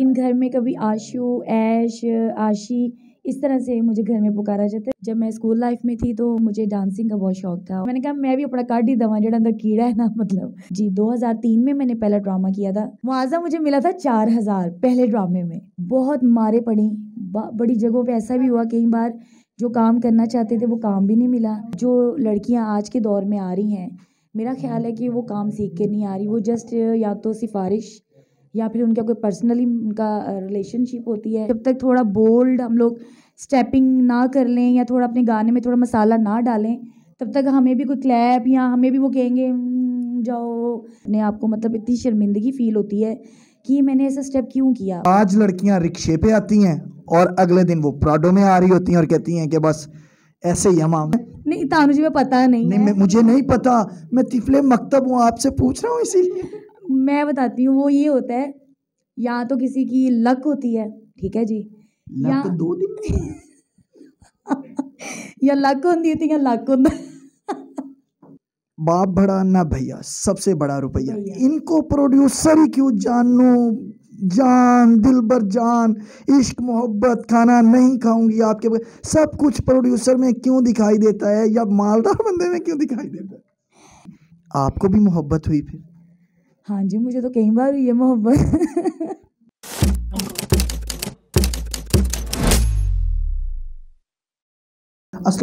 इन घर में कभी आशु ऐश, आशी इस तरह से मुझे घर में पुकारा जाता है। जब मैं स्कूल लाइफ में थी तो मुझे डांसिंग का बहुत शौक था। मैंने कहा, मैं भी अपना काट ही दवा जो अंदर कीड़ा है ना मतलब। जी 2003 में मैंने पहला ड्रामा किया था। मुआवजा मुझे मिला था चार हज़ार पहले ड्रामे में। बहुत मारे पड़ी। बड़ी जगहों पे ऐसा भी हुआ कई बार, जो काम करना चाहते थे वो काम भी नहीं मिला। जो लड़कियाँ आज के दौर में आ रही हैं, मेरा ख्याल है कि वो काम सीख के नहीं आ रही। वो जस्ट या तो सिफारिश या फिर उनका कोई पर्सनली उनका रिलेशनशिप होती है जब तक थोड़ा बोल्ड हम लोग स्टेपिंग ना कर लें या थोड़ा अपने गाने में थोड़ा मसाला ना डालें तब तक हमें भी कोई क्लैप या हमें भी वो कहेंगे हम्म, जाओ। अपने आपको मतलब इतनी शर्मिंदगी फील होती है कि मैंने ऐसा स्टेप क्यों किया? आज लड़कियाँ रिक्शे पे आती हैं और अगले दिन वो प्राडो में आ रही होती हैं और कहती हैं कि बस ऐसे ही हम नहीं तानू जी में पता नहीं नहीं मैं मुझे नहीं पता। मैं तिफले मकतब हूँ आपसे पूछ रहा हूँ इसीलिए। मैं बताती हूँ वो ये होता है या तो किसी की लक होती है ठीक है जी? या दो दिन या लक होती थी या लक होता बाप बड़ा ना भैया सबसे बड़ा रुपया। इनको प्रोड्यूसर ही क्यों जानू? जान दिल बर जान इश्क मोहब्बत खाना नहीं खाऊँगी आपके सब कुछ प्रोड्यूसर में क्यों दिखाई देता है या मालदार बंदे में क्यों दिखाई देता है? आपको भी मोहब्बत हुई फिर। हाँ जी, मुझे तो कई बार हुई है मोहब्बत।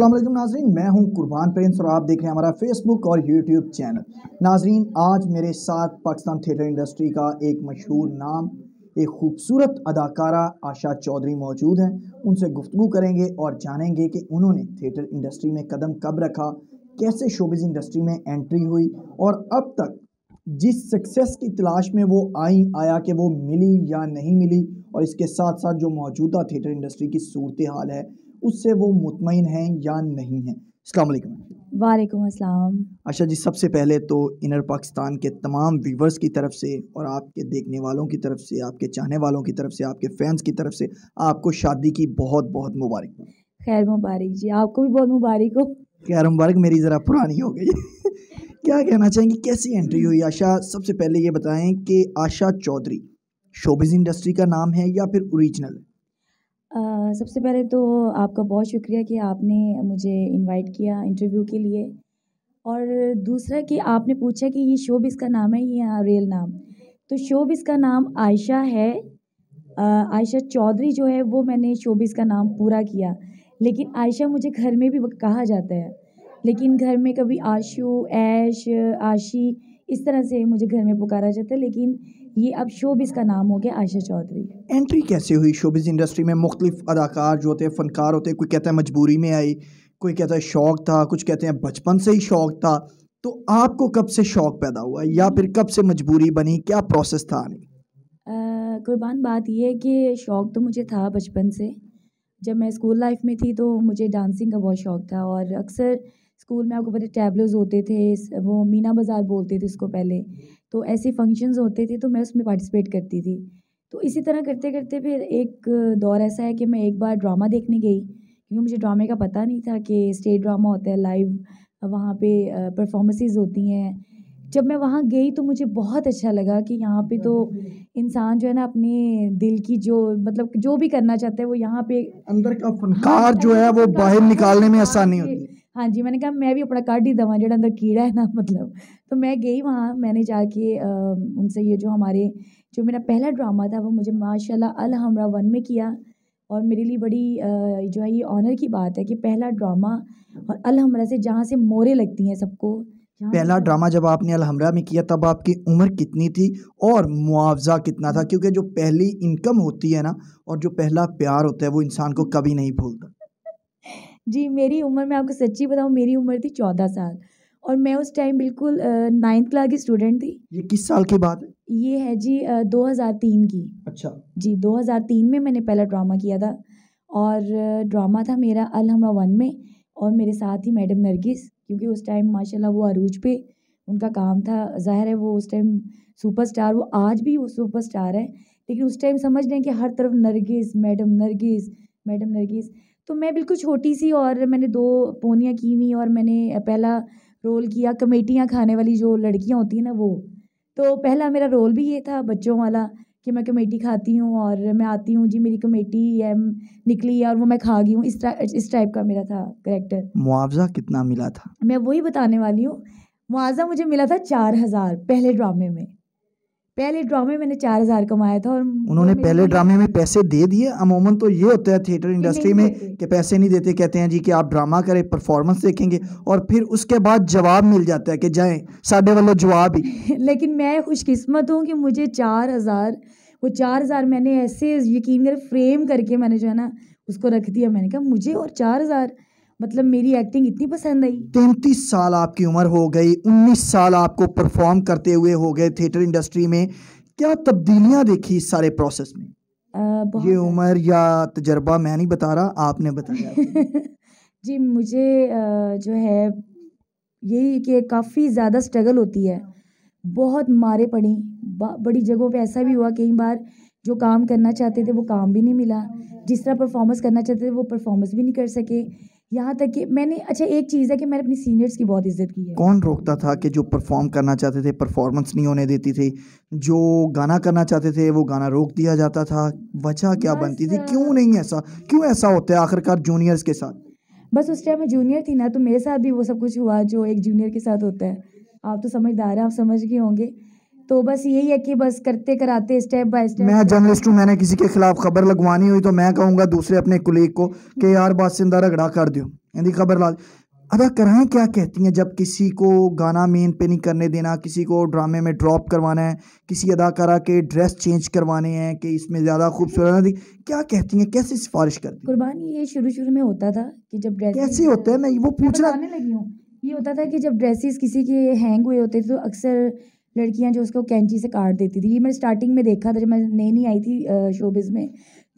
वालेकुम नाजरीन, मैं हूँ कुर्बान प्रिंस और आप देख रहे हैं हमारा फेसबुक और यूट्यूब चैनल नाजरीन, आज मेरे साथ पाकिस्तान थिएटर इंडस्ट्री का एक मशहूर नाम, एक खूबसूरत अदाकारा आशा चौधरी मौजूद हैं। उनसे गुफ्तु करेंगे और जानेंगे कि उन्होंने थिएटर इंडस्ट्री में कदम कब रखा, कैसे शोबिज़ इंडस्ट्री में एंट्री हुई और अब तक जिस सक्सेस की तलाश में वो आई आया कि वो मिली या नहीं मिली और इसके साथ साथ जो मौजूदा थिएटर इंडस्ट्री की सूरत हाल है उससे वो मुतमिन हैं या नहीं हैं? अलैक्म वालेकुम। अस्सलाम। अच्छा जी सबसे पहले तो इनर पाकिस्तान के तमाम व्यूवर्स की तरफ़ से और आपके देखने वालों की तरफ़ से आपके चाहने वालों की तरफ़ से आपके फैंस की तरफ़ से आपको शादी की बहुत बहुत मुबारक। खैर मुबारक जी आपको भी बहुत मुबारक हो। खैर मुबारक मेरी ज़रा पुरानी हो गई। क्या कहना चाहेंगे? कैसी एंट्री हुई? आशा, सबसे पहले ये बताएँ कि आशा चौधरी शोबिज इंडस्ट्री का नाम है या फिर ओरिजिनल सबसे पहले तो आपका बहुत शुक्रिया कि आपने मुझे इनवाइट किया इंटरव्यू के लिए। और दूसरा कि आपने पूछा कि ये शोबिस का नाम है या रियल नाम? तो शोबिस का नाम आयशा है। आयशा चौधरी जो है वो मैंने शोबिस का नाम पूरा किया। लेकिन आयशा मुझे घर में भी कहा जाता है। लेकिन घर में कभी आशु ऐश आशी इस तरह से मुझे घर में पुकारा जाता है लेकिन ये अब शोबिस का नाम हो गया आशा चौधरी। एंट्री कैसे हुई? शोबिस इंडस्ट्री में मुख्तलिफ़ अदाकार जो होते हैं फ़नकार होते हैं कोई कहता है मजबूरी में आई कोई कहता है शौक़ था कुछ कहते हैं बचपन से ही शौक़ था तो आपको कब से शौक़ पैदा हुआ या फिर कब से मजबूरी बनी? क्या प्रोसेस था आने? कुर्बान बात यह है कि शौक़ तो मुझे था बचपन से। जब मैं स्कूल लाइफ में थी तो मुझे डांसिंग का बहुत शौक़ था और अक्सर स्कूल में आपको पता टैबलोज होते थे वो मीना बाज़ार बोलते थे उसको पहले। तो ऐसे फ़ंक्शंस होते थे तो मैं उसमें पार्टिसिपेट करती थी। तो इसी तरह करते करते फिर एक दौर ऐसा है कि मैं एक बार ड्रामा देखने गई क्योंकि मुझे ड्रामे का पता नहीं था कि स्टेज ड्रामा होता है लाइव वहाँ पे परफॉर्मेंसेस होती हैं। जब मैं वहाँ गई तो मुझे बहुत अच्छा लगा कि यहाँ पे तो इंसान जो है ना अपने दिल की जो मतलब जो भी करना चाहता है वो यहाँ पे अंदर का फनकार जो है वो बाहर निकालने में आसानी होती है। हाँ जी मैंने कहा मैं भी अपना काट ही दवा जो अंदर कीड़ा है ना मतलब। तो मैं गई वहाँ मैंने जाके उनसे ये जो हमारे जो मेरा पहला ड्रामा था वो मुझे माशाल्लाह अल हमरा वन में किया। और मेरे लिए बड़ी जो है ये ऑनर की बात है कि पहला ड्रामा और अल हमरा से जहाँ से मोरे लगती हैं सबको पहला ड्रामा जब आपने अलहमरा में किया तब आपकी उम्र कितनी थी और मुआवजा कितना था? क्योंकि जो पहली इनकम होती है ना और जो पहला प्यार होता है वो इंसान को कभी नहीं भूलता। जी मेरी उम्र मैं आपको सच्ची बताऊँ मेरी उम्र थी चौदह साल। और मैं उस टाइम बिल्कुल नाइन्थ क्लास की स्टूडेंट थी। ये किस साल की बात है? ये है जी दो हज़ार तीन की। अच्छा। जी दो हज़ार तीन में मैंने पहला ड्रामा किया था। और ड्रामा था मेरा अलहमरा वन में और मेरे साथ ही मैडम नरगिस क्योंकि उस टाइम माशाल्लाह वो अरूज पे उनका काम था। ज़ाहिर है वो उस टाइम सुपरस्टार वो आज भी वो सुपरस्टार है। लेकिन उस टाइम समझ लें कि हर तरफ़ नरगिस मैडम नरगिस मैडम नरगिस। तो मैं बिल्कुल छोटी सी और मैंने दो पोनियाँ की हुई और मैंने पहला रोल किया कमेटियाँ खाने वाली जो लड़कियाँ होती हैं ना वो। तो पहला मेरा रोल भी ये था बच्चों वाला कि मैं कमेटी खाती हूँ और मैं आती हूँ जी मेरी कमेटी है निकली है और वो मैं खा गई हूँ। इस इस टाइप का मेरा था करेक्टर मुआवजा कितना मिला था? मैं वही बताने वाली हूँ। मुआवजा मुझे मिला था चार हज़ार पहले ड्रामे में। पहले ड्रामे मैंने चार हज़ार कमाया था और उन्होंने पहले ड्रामे में पैसे दे दिए। अमूमन तो ये होता है थिएटर इंडस्ट्री में कि पैसे नहीं देते कहते हैं जी कि आप ड्रामा करें परफॉर्मेंस देखेंगे और फिर उसके बाद जवाब मिल जाता है कि जाएँ साढ़े वालों जवाब ही। लेकिन मैं खुशकिस्मत हूँ कि मुझे चार हज़ार वो चार हज़ार मैंने ऐसे यकीन कर फ्रेम करके मैंने जो है ना उसको रख दिया। मैंने कहा मुझे और चार हज़ार मतलब मेरी एक्टिंग इतनी पसंद आई। तैंतीस साल आपकी उम्र हो गई उन्नीस साल आपको परफॉर्म करते हुए हो गए थिएटर इंडस्ट्री में। क्या तब्दीलियाँ देखी इस सारे प्रोसेस में? आ, ये उम्र या तजर्बा मैं नहीं बता रहा आपने बताया। जी मुझे जो है यही कि काफ़ी ज़्यादा स्ट्रगल होती है। बहुत मारे पड़ी। बड़ी जगहों पे ऐसा भी हुआ कई बार जो काम करना चाहते थे वो काम भी नहीं मिला। जिस तरह परफॉर्मेंस करना चाहते थे वो परफॉर्मेंस भी नहीं कर सके। यहाँ तक कि मैंने अच्छा एक चीज़ है कि मैंने अपनी सीनियर्स की बहुत इज़्ज़त की है। कौन रोकता था कि जो परफॉर्म करना चाहते थे परफॉर्मेंस नहीं होने देती थी? जो गाना करना चाहते थे वो गाना रोक दिया जाता था। वजह क्या बनती थी? क्यों नहीं ऐसा? क्यों ऐसा होता है आखिरकार जूनियर्स के साथ? बस उस टाइम में जूनियर थी ना तो मेरे साथ भी वो सब कुछ हुआ जो एक जूनियर के साथ होता है। आप तो समझदार हैं आप समझ गए होंगे। तो बस यही है कि बस करते कराते स्टेप बाय स्टेप मैं जर्नलिस्ट हूँ मैंने किसी के खिलाफ खबर लगवानी हुई तो मैं कहूँगा दूसरे अपने कुलीग को कि यार बात सिंदा रगड़ा कर दो यदि खबर ला अदा कराएँ क्या कहती हैं जब किसी को गाना मेन पे नहीं करने देना किसी को ड्रामे में ड्रॉप करवाना है किसी अदाकारा के ड्रेस चेंज करवाने हैं कि इसमें ज़्यादा खूबसूरत नहीं क्या कहती हैं? कैसे सिफारिश करती कुर्बानी ये शुरू शुरू में होता था कि जब ड्रेस कैसे होता है? मैं वो पूछना लगी हूँ। ये होता था कि जब ड्रेसेस किसी के हैंग हुए होते थे तो अक्सर लड़कियाँ जो उसको कैंची से काट देती थी। ये मैंने स्टार्टिंग में देखा था जब मैं नई नई आई थी शोबिज़ में।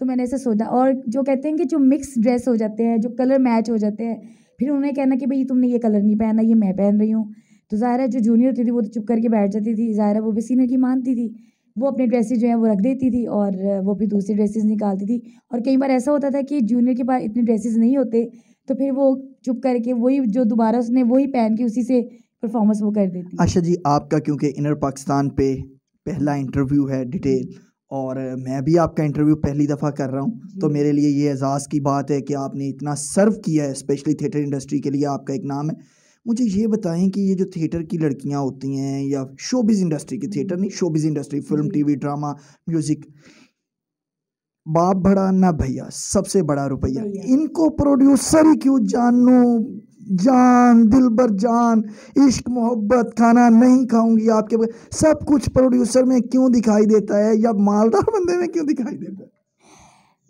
तो मैंने ऐसा सोचा और जो कहते हैं कि जो मिक्स ड्रेस हो जाते हैं, जो कलर मैच हो जाते हैं, फिर उन्हें कहना कि भाई तुमने ये कलर नहीं पहना, ये मैं पहन रही हूँ। तो ज़ाहिर है जो जूनियर थी वो तो चुप करके बैठ जाती थी। ज़ाहिर है वो भी सीनियर की मानती थी। वो अपने ड्रेसेस जो है वो रख देती थी और वो भी दूसरी ड्रेसेस निकालती थी। और कई बार ऐसा होता था कि जूनियर के पास इतने ड्रेसेस नहीं होते तो फिर वो चुप करके वही जो दोबारा उसने वही पहन के उसी से परफॉर्मेंस वो कर देती आशा जी आपका क्योंकि इनर पाकिस्तान पे पहला इंटरव्यू है डिटेल और मैं भी आपका इंटरव्यू पहली दफ़ा कर रहा हूँ। तो मेरे लिए ये एजाज़ की बात है कि आपने इतना सर्व किया है स्पेशली थिएटर इंडस्ट्री के लिए आपका एक नाम है। मुझे ये बताएँ कि ये जो थिएटर की लड़कियाँ होती हैं या शोबिज़ इंडस्ट्री की थिएटर नहीं showbiz industry film TV drama music बाप बड़ा ना भैया सबसे बड़ा रुपया। इनको प्रोड्यूसर ही क्यों जानू? जान, दिल बर जान, इश्क, मोहब्बत, खाना नहीं खाऊँगी आपके सब कुछ प्रोड्यूसर में क्यों दिखाई देता है? या मालदार बंदे में क्यों दिखाई देता है?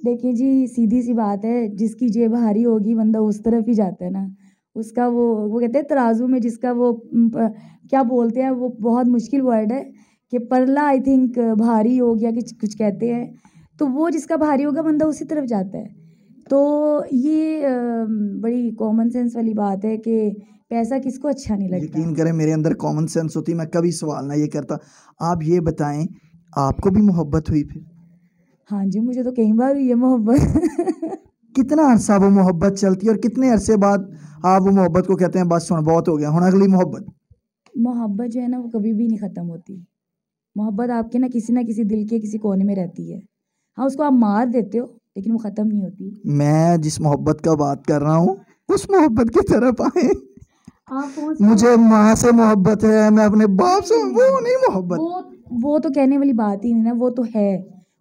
देखिए जी सीधी सी बात है, जिसकी जेब भारी होगी, बंदा उस तरफ़ ही जाता है ना। उसका वो वो कहते हैं तराजू में जिसका वो क्या बोलते हैं, वो बहुत मुश्किल वर्ड है कि परला आई थिंक भारी हो गया कि कुछ कहते हैं। तो वो जिसका भारी होगा, बंदा उसी तरफ़ जाता है। तो ये बड़ी कॉमन सेंस वाली बात है कि पैसा किसको अच्छा नहीं लगता। यकीन करें मेरे अंदर कॉमन सेंस होती मैं कभी सवाल ना ये करता। आप ये बताएँ आपको भी मोहब्बत हुई फिर? हाँ जी मुझे तो कई बार हुई है मोहब्बत। कितना अरसा वो मोहब्बत चलती है और कितने अरसे बाद आप वो मोहब्बत को कहते हैं बस सुन बहुत हो गया हूँ अगली मोहब्बत मोहब्बत जो है ना वो कभी भी नहीं ख़त्म होती। मोहब्बत आपके ना किसी ना किसी दिल के किसी कोने में रहती है। हाँ उसको आप मार देते हो लेकिन वो ख़त्म नहीं होती। मैं जिस मोहब्बत का बात कर रहा हूँ उस मोहब्बत की तरफ़ आए। मुझे माँ से मोहब्बत है मैं अपने बाप से वो नहीं मोहब्बत। वो वो तो कहने वाली बात ही नहीं ना वो तो है।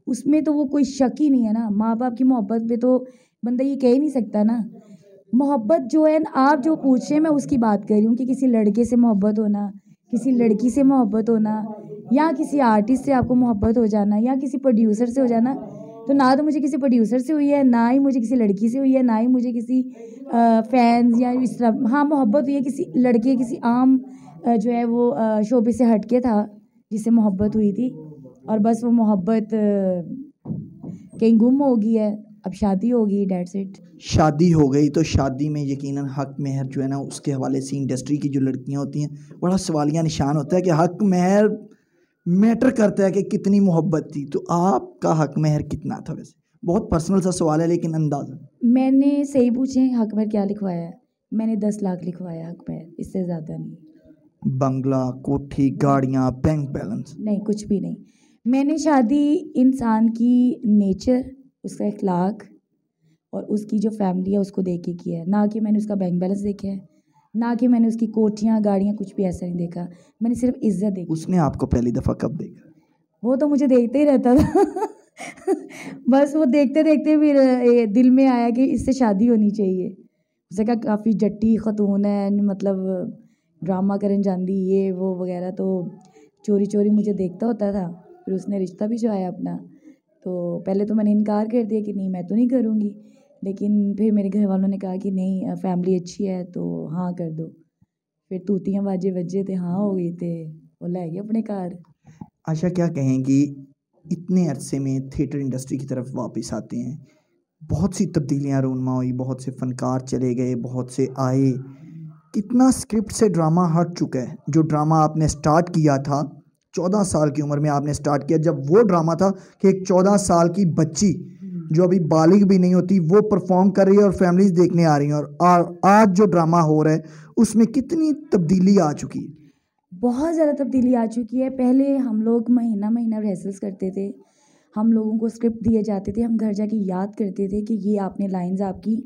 उसमें तो वो कोई शक ही नहीं है ना। माँ बाप की मोहब्बत पे तो बंदा ये कह ही नहीं सकता ना। मोहब्बत जो है ना आप जो पूछे मैं उसकी बात कर रही हूँ कि किसी लड़के से मोहब्बत होना किसी लड़की से मोहब्बत होना या किसी आर्टिस्ट से आपको मोहब्बत हो जाना या किसी प्रोड्यूसर से हो जाना तो ना तो मुझे किसी प्रोड्यूसर से हुई है, ना ही मुझे किसी लड़की से हुई है, ना ही मुझे किसी फैंस या इस तरह हाँ मोहब्बत हुई है किसी लड़के किसी आम जो है वो शोबे से हट के था, जिससे मोहब्बत हुई थी। और बस वो मोहब्बत कहीं गुम हो गई है, अब शादी हो गई डेट सेट शादी हो गई तो शादी में यकीनन हक मेहर जो है ना, उसके हवाले से इंडस्ट्री की जो लड़कियाँ होती हैं, बड़ा सवालिया निशान होता है कि हक मेहर मैटर करता है कि कितनी मोहब्बत थी। तो आपका हक महर कितना था वैसे? बहुत पर्सनल सा सवाल है लेकिन अंदाज़ा। मैंने सही पूछे हक महर क्या लिखवाया है? मैंने दस लाख लिखवाया हक महर इससे ज़्यादा नहीं। बंगला कोठी गाड़ियाँ बैंक बैलेंस नहीं कुछ भी नहीं। मैंने शादी इंसान की नेचर उसका अखलाक और उसकी जो फैमिली है उसको देख के किया है। ना कि मैंने उसका बैंक बैलेंस देखा है। ना कि मैंने उसकी कोठियाँ गाड़ियाँ कुछ भी ऐसा नहीं देखा। मैंने सिर्फ़ इज़्ज़त देखी। उसने आपको पहली दफ़ा कब देखा? वो तो मुझे देखते ही रहता था। बस वो देखते देखते फिर दिल में आया कि इससे शादी होनी चाहिए। उसने कहा काफ़ी जट्टी खतून है मतलब ड्रामा करन जाती ये वो वगैरह। तो चोरी चोरी मुझे देखता होता था। फिर उसने रिश्ता भी जो आया अपना तो पहले तो मैंने इनकार कर दिया कि नहीं मैं तो नहीं करूँगी। लेकिन फिर मेरे घर वालों ने कहा कि नहीं फैमिली अच्छी है तो हाँ कर दो। फिर तूतियाँ बाजे बजे थे हाँ हो गई थे, वो लै गए अपने घर। आशा, क्या कहेंगी इतने अरसे में थिएटर इंडस्ट्री की तरफ़ वापस आते हैं। बहुत सी तब्दीलियाँ रूनमा हुई बहुत से फ़नकार चले गए, बहुत से आए। कितना स्क्रिप्ट से ड्रामा हट चुका है। जो ड्रामा आपने स्टार्ट किया था, चौदह साल की उम्र में आपने स्टार्ट किया, जब वो ड्रामा था कि एक चौदह साल की बच्ची जो अभी बालिग भी नहीं होती वो परफॉर्म कर रही है और फैमिलीज़ देखने आ रही हैं और आ, आज जो ड्रामा हो रहा है उसमें कितनी तब्दीली आ चुकी है? बहुत ज़्यादा तब्दीली आ चुकी है। पहले हम लोग महीना महीना रिहर्सल्स करते थे। हम लोगों को स्क्रिप्ट दिए जाते थे। हम घर जाके याद करते थे कि ये आपने लाइंस आपकी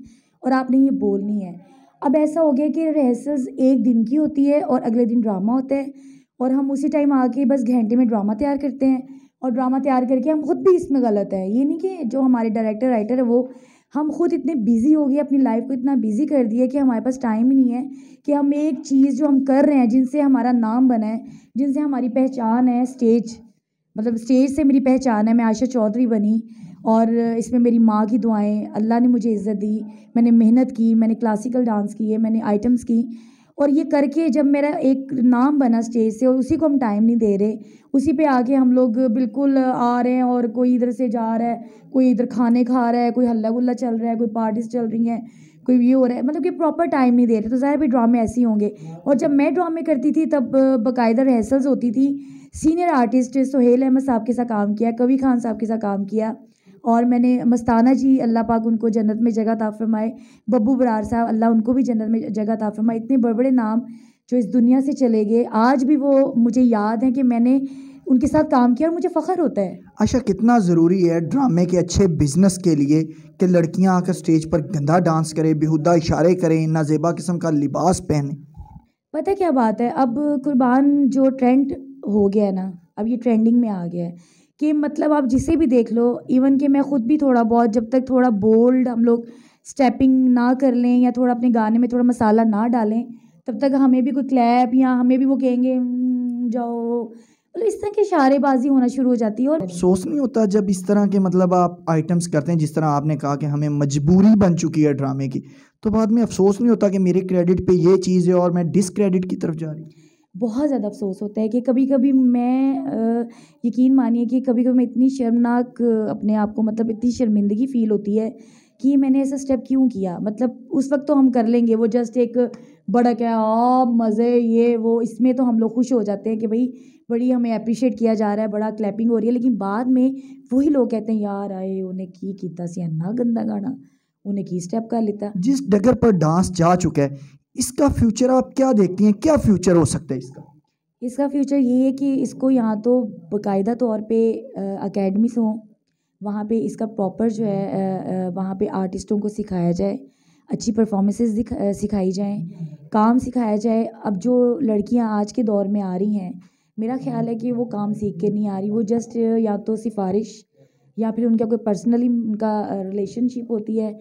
और आपने ये बोलनी है। अब ऐसा हो गया कि रिहर्सल्स एक दिन की होती है और अगले दिन ड्रामा होता है और हम उसी टाइम आके बस घंटे में ड्रामा तैयार करते हैं। और ड्रामा तैयार करके हम खुद भी इसमें गलत है। ये नहीं कि जो हमारे डायरेक्टर राइटर है वो, हम खुद इतने बिज़ी हो गए, अपनी लाइफ को इतना बिज़ी कर दिया कि हमारे पास टाइम ही नहीं है कि हम एक चीज़ जो हम कर रहे हैं, जिनसे हमारा नाम बना है, जिनसे हमारी पहचान है स्टेज मतलब स्टेज से मेरी पहचान है, मैं आशा चौधरी बनी और इसमें मेरी माँ की दुआएँ, अल्लाह ने मुझे इज़्ज़त दी, मैंने मेहनत की, मैंने क्लासिकल डांस किए मैंने आइटम्स की। और ये करके जब मेरा एक नाम बना स्टेज से और उसी को हम टाइम नहीं दे रहे, उसी पे आके हम लोग बिल्कुल आ रहे हैं और कोई इधर से जा रहा है, कोई इधर खाने खा रहा है, कोई हल्ला गुल्ला चल रहा है, कोई पार्टीज़ चल रही हैं, कोई ये हो रहा है मतलब कि प्रॉपर टाइम नहीं दे रहे। तो ज़ाहिर भी ड्रामे ऐसे ही होंगे। और जब मैं ड्रामे करती थी, तब बाकायदा रिहर्सल्स होती थी। सीनियर आर्टिस्ट सोहेल अहमद साहब के साथ काम किया, कवि खान साहब के साथ काम किया। और मैंने मस्ताना जी अल्लाह पाक उनको जन्नत में जगह ता फरमाए बब्बू बरार साहब अल्लाह उनको भी जन्नत में जगह ता फरमाए। इतने बड़े बड़े नाम जो इस दुनिया से चले गए आज भी वो मुझे याद है कि मैंने उनके साथ काम किया और मुझे फ़ख्र होता है। अच्छा कितना ज़रूरी है ड्रामे के अच्छे बिज़नेस के लिए कि लड़कियाँ आकर स्टेज पर गंदा डांस करें बेहुदा इशारे करें नाजेबा किस्म का लिबास पहने। पता क्या बात है? अब कुर्बान जो ट्रेंड हो गया है ना अब ये ट्रेंडिंग में आ गया है। कि मतलब आप जिसे भी देख लो इवन कि मैं ख़ुद भी थोड़ा बहुत जब तक थोड़ा बोल्ड हम लोग स्टेपिंग ना कर लें या थोड़ा अपने गाने में थोड़ा मसाला ना डालें तब तक हमें भी कोई क्लैप या हमें भी वो कहेंगे हम्म, जाओ। मतलब इस तरह की इशारेबाजी होना शुरू हो जाती है और अफसोस नहीं होता जब इस तरह के मतलब आप आइटम्स करते हैं जिस तरह आपने कहा कि हमें मजबूरी बन चुकी है ड्रामे की तो बाद में अफसोस नहीं होता कि मेरे क्रेडिट पे ये चीज़ है और मैं डिसक्रेडिट की तरफ़ जा रही हूँ। बहुत ज़्यादा अफसोस होता है कि कभी कभी मैं यकीन मानिए कि कभी कभी मैं इतनी शर्मनाक, अपने आप को मतलब इतनी शर्मिंदगी फ़ील होती है कि मैंने ऐसा स्टेप क्यों किया? मतलब उस वक्त तो हम कर लेंगे, वो जस्ट एक बड़ा क्या आ मज़े, ये, वो, इसमें तो हम लोग खुश हो जाते हैं कि भाई, बड़ी हमें अप्रिशिएट किया जा रहा है, बड़ा क्लैपिंग हो रही है, लेकिन बाद में वही लोग कहते हैं, यार, आए, उन्हें की किया सी इन्ना गंदा गाना, उन्हें की स्टेप कर लेता। जिस डगर पर डांस जा चुका है इसका फ्यूचर आप क्या देखती हैं? क्या फ्यूचर हो सकता है इसका? इसका फ्यूचर ये है कि इसको यहाँ तो बाकायदा तौर पे अकेडमीज हों, वहाँ पे इसका प्रॉपर जो है वहाँ पे आर्टिस्टों को सिखाया जाए, अच्छी परफॉर्मेंसेस सिखाई जाएँ, काम सिखाया जाए। अब जो लड़कियाँ आज के दौर में आ रही हैं, मेरा ख्याल है कि वो काम सीख के नहीं आ रही, वो जस्ट या तो सिफारिश या फिर उनका कोई पर्सनली उनका रिलेशनशिप होती है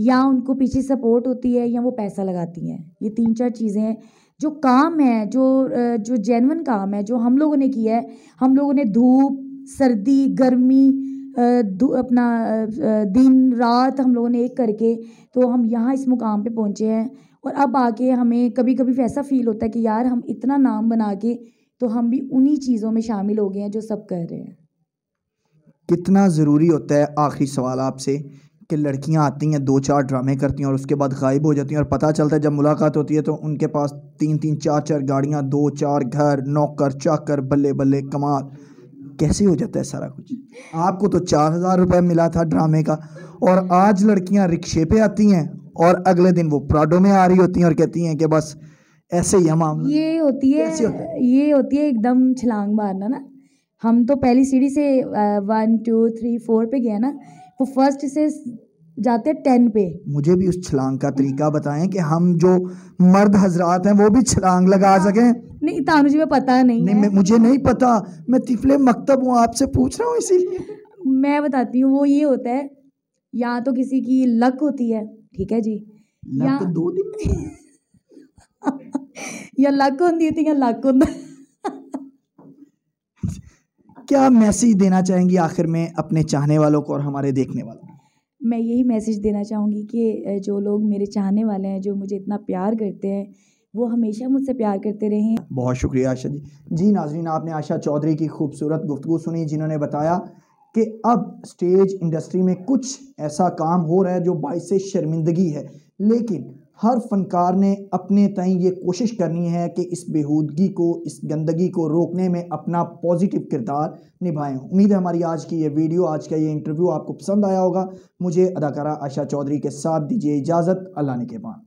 या उनको पीछे सपोर्ट होती है या वो पैसा लगाती हैं। ये तीन चार चीज़ें हैं, जो काम है, जो जो जेनवन काम है, जो हम लोगों ने किया है, हम लोगों ने धूप, सर्दी, गर्मी अपना दिन, रात हम लोगों ने एक करके तो हम यहाँ इस मुकाम पे पहुँचे हैं। और अब आके हमें कभी कभी ऐसा फील होता है कि यार हम इतना नाम बना के तो हम भी उन्हीं चीज़ों में शामिल हो गए हैं जो सब कर रहे हैं। कितना ज़रूरी होता है आखिरी सवाल आपसे? कि लड़कियाँ आती हैं दो चार ड्रामे करती हैं और उसके बाद गायब हो जाती हैं और पता चलता है जब मुलाकात होती है तो उनके पास तीन तीन चार चार गाड़ियाँ दो चार घर नौकर चाकर बल्ले बल्ले कमाल। कैसे हो जाता है सारा कुछ? आपको तो चार हज़ार रुपये मिला था ड्रामे का और आज लड़कियाँ रिक्शे पे आती हैं और अगले दिन वो प्राडो में आ रही होती हैं और कहती हैं कि बस ऐसे ही हम ये होती है ये होती है एकदम छलांग मारना ना। हम तो पहली सीढ़ी से वन टू थ्री फोर पे गए ना। वो फ़र्स्ट से जाते टेन पे। मुझे भी उस छलांग का तरीका बताएँ कि हम जो मर्द हजरात हैं वो भी छलांग लगा सकें। नहीं तानू जी में पता नहीं, नहीं है। मुझे नहीं पता। मैं तिफले मकतब हूँ आपसे पूछ रहा हूँ इसीलिए। मैं बताती हूँ वो ये होता है या तो किसी की लक होती है ठीक है जी? लक या दो दिन या लक होती है या लक होता क्या मैसेज देना चाहेंगी आखिर में अपने चाहने वालों को और हमारे देखने वालों को? मैं यही मैसेज देना चाहूँगी कि जो लोग मेरे चाहने वाले हैं जो मुझे इतना प्यार करते हैं वो हमेशा मुझसे प्यार करते रहें। बहुत शुक्रिया आशा जी। जी नाजरीन आपने आशा चौधरी की खूबसूरत गुफ्तु सुनी जिन्होंने बताया कि अब स्टेज इंडस्ट्री में कुछ ऐसा काम हो रहा है जो बायस शर्मिंदगी है। लेकिन हर फनकार ने अपने तई ये कोशिश करनी है कि इस बेहूदगी को, इस गंदगी को रोकने में अपना पॉजिटिव किरदार निभाएँ। उम्मीद है हमारी आज की ये वीडियो, आज का ये इंटरव्यू आपको पसंद आया होगा। मुझे अदाकारा आशा चौधरी के साथ दीजिए इजाज़त। अल्लाह ने के पान